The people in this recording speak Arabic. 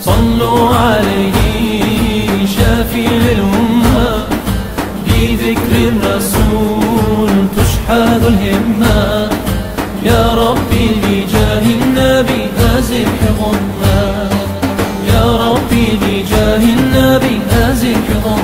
صلوا عليه شافي الأمة بذكر الرسول تشحذ الهمة. يا ربي بجاه النبي أزح غمة. يا ربي بجاه النبي أزح غمة.